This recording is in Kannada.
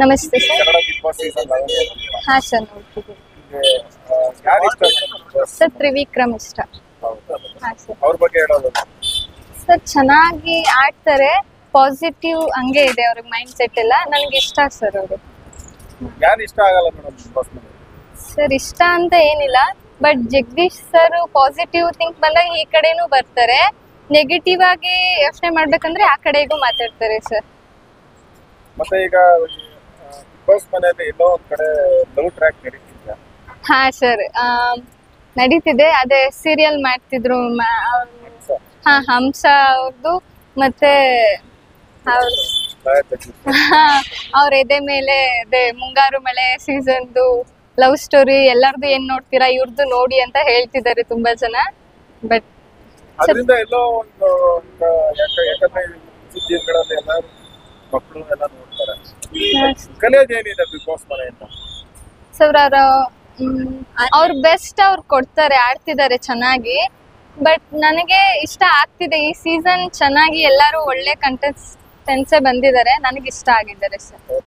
ನಮಸ್ತೆ ಸರ್. ಹಾ ಸರ್ ತ್ರಿವಿಕ್ರಮ್ ಇಷ್ಟ. ಹಾ ಸರ್. ಅವ್ರ ಬಗ್ಗೆ ಹೇಳೋದು. ಸರ್ ಚೆನ್ನಾಗಿ ಆಡ್ತಾರೆ. ಪಾಸಿಟಿವ್ ಹಂಗೆ ಇದೆ ಅವ್ರಿಗೆ ಮೈಂಡ್ ಸೆಟ್ ಎಲ್ಲ. ನನಗೆ ಇಷ್ಟ ಸರ್ ಅವರು. ಯಾರು ಇಷ್ಟ ಆಗಲ್ಲ ಮೇಡಮ್ ಬಿಗ್ ಬಾಸ್ನಲ್ಲಿ? ಸರ್ ಇಷ್ಟ ಅಂತ ಏನಿಲ್ಲ. But Jagadish sir positive think ಬಂದಾಗ ಈ ಕಡೆನೂ ಬರ್ತಾರೆ. ನೆಗೆಟಿವ್ ಆಗಿ ಯೋಚನೆ ಮಾಡ್ಬೇಕಂದ್ರೆ ಆ ಕಡೆಗೂ ಮಾತಾಡ್ತಾರೆ ಸರ್. ಮತ್ತೆ ಈಗ ಬಸ್ ಮನೆಯಲ್ಲಿ ಎಲ್ಲೋ ಒಂದ್ ಕಡೆ ಲವ್ ಟ್ರ್ಯಾಕ್ ನಡೀತಿದ್ಯಾ? ಹಾ ಸರ್ ನಡೀತಿದೆ. ಅದೇ ಸೀರಿಯಲ್ ಮಾಡ್ತಿದ್ರು ಮ- ಅವ್ರು- ಹಾ ಹಂಸ ಅವ್ರದ್ದು ಮತ್ತೆ ಅವ್ರ ಎದೆ ಮೇಲೆ ಅದೇ ಮುಂಗಾರು ಮಳೆ ಸೀಸನ್ದು ಲವ್ ಸ್ಟೋರಿ ಎಲ್ಲಾರ್ದು ಏನ್ ನೋಡ್ತೀರಾ ಇವ್ರದ್ದು ನೋಡಿ ಅಂತ ಹೇಳ್ತಿದ್ದಾರೆ ತುಂಬಾ ಜನ. ಬಟ್ ಅದರಿಂದ ಎಲ್ಲೋ ಒಂದು ಒಂದು ಯಾಕ- ಯಾಕಂದ್ರೆ ಸುದ್ದಿಗಳಲ್ಲಿ ಎಲ್ಲಾರು ಮಕ್ಕಳು ಎಲ್ಲ ನೋಡ್ತಾರೆ. ಕಲಿಯೋದೇನಿದೆ ಬಿಗ್ ಬಾಸ್ ಮನೆಯಿಂದ? ಅವ್ರ ಅವ್ರ ಬೆಸ್ಟ್ ಅವ್ರು ಕೊಡ್ತಾರೆ ಆಡ್ತಿದ್ದಾರೆ ಚೆನ್ನಾಗಿ. ಬಟ್ ನನಗೆ ಇಷ್ಟ ಆಗ್ತಿದೆ ಈ ಸೀಸನ್ ಚೆನ್ನಾಗಿ ಎಲ್ಲರೂ ಒಳ್ಳೆ ಕಂಟೆಸ್ಟೆನ್ಸೇ ಬಂದಿದ್ದಾರೆ. ನನಗೆ ಇಷ್ಟ ಆಗಿದ್ದಾರೆ ಸರ್.